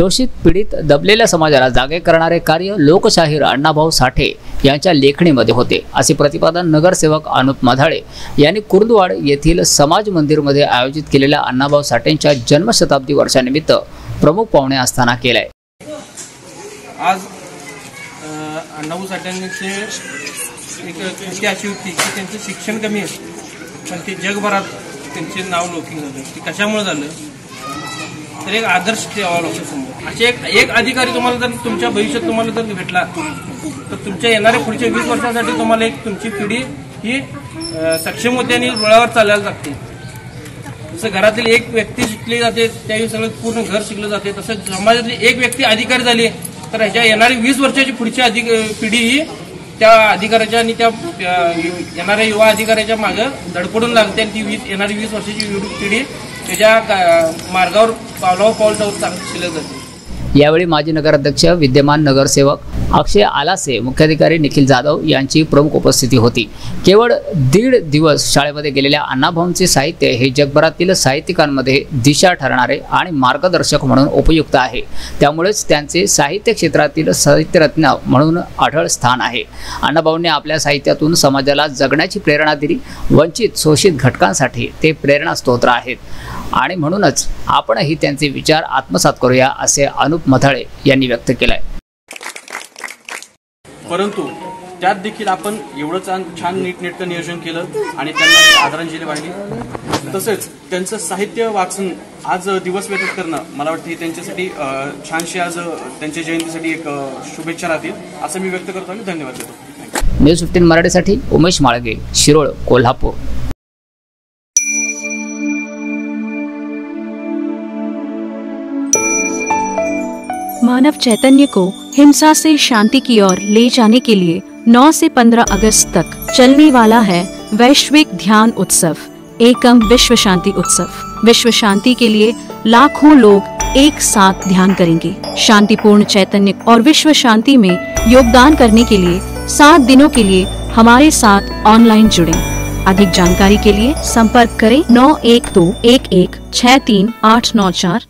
शोषित पीडित दबलेल्या समाजाला जागे करणारे कार्य लोकशाहीर अण्णाभाऊ साठे यांच्या लेखणीमध्ये होते. असे प्रतिपादन नगरसेवक अनुप माधाळे यांनी कुर्दवाड येथील समाज मंदिरमध्ये आयोजित केलेल्या अण्णाभाऊ साठेंच्या जन्मशताब्दी वर्षानिमित्त प्रमुख पाहुणे असताना केलंय. आज अण्णाभाऊ साठ्यांचे एक कृती अशी होती की त्यांचं शिक्षण कमी आहे. पण ते जगभरात त्यांचे नाव लोकिंग झालं. ते कशामुळे झालं? तर एक आदर्श ठेवावा लागतो समोर असे एक एक अधिकारी तुम्हाला जर तुमच्या भविष्यात तुम्हाला जर भेटला तर तुमच्या येणाऱ्या पुढच्या वीस वर्षांसाठी तुम्हाला एक तुमची पिढी ही सक्षम होते आणि रुळावर चालायला लागते. जसं घरातील एक व्यक्ती शिकली जाते त्यावेळी सगळं पूर्ण घर शिकलं जाते. तसं समाजातली एक व्यक्ती अधिकारी झाली तर ह्याच्या येणारी वीस वर्षाची पुढची अधिक पिढी ही त्या अधिकाऱ्याच्या आणि त्या येणाऱ्या युवा अधिकाऱ्याच्या मागं धडपडून लागते आणि ती वीस येणारी वीस वर्षाची पिढी त्याच्या मार्गावर पावलावर पाऊल जाऊन शिल्लक जाते यावेळी माजी नगराध्यक्ष विद्यमान नगरसेवक अक्षय आलासे मुख्याधिकारी निखिल जाधव यांची प्रमुख उपस्थिती होती. केवळ दीड दिवस शाळेमध्ये गेलेल्या अण्णाभाऊंचे साहित्य हे जगभरातील साहित्यिकांमध्ये दिशा ठरणारे आणि मार्गदर्शक म्हणून उपयुक्त आहे. त्यामुळेच त्यांचे साहित्य क्षेत्रातील साहित्यरत्न म्हणून आढळ स्थान आहे. अण्णाभाऊंनी आपल्या साहित्यातून समाजाला जगण्याची प्रेरणा दिली. वंचित शोषित घटकांसाठी ते प्रेरणा स्तोत्र आहेत. आणि म्हणूनच आपणही त्यांचे विचार आत्मसात करूया असे अनुप मथाळे यांनी व्यक्त केलं आहे परंतु त्यात देखील आपण एवढं छान छान नीटनेटकं नियोजन केलं आणि त्यांना आदरांजली वाहिली. तसेच त्यांचं साहित्य वाचून आज दिवस व्यतीत करणं मला वाटतं ही त्यांच्यासाठी छानशी आज त्यांच्या जयंतीसाठी एक शुभेच्छा राहतील असं मी व्यक्त करतो आणि धन्यवाद देतो. न्यूज फिफ्टीन मराठीसाठी उमेश माळगे शिरोळ कोल्हापूर. मानव चैतन्य को हिंसा से शांति की ओर ले जाने के लिए 9 से 15 अगस्त तक चलने वाला है वैश्विक ध्यान उत्सव, एकम विश्व शांति उत्सव। विश्व शांति के लिए लाखों लोग एक साथ ध्यान करेंगे। शांतिपूर्ण चैतन्य और विश्व शांति में योगदान करने के लिए सात दिनों के लिए हमारे साथ ऑनलाइन जुड़ें। अधिक जानकारी के लिए संपर्क करें नौ एक दो एक एक छः तीन आठ नौ चार।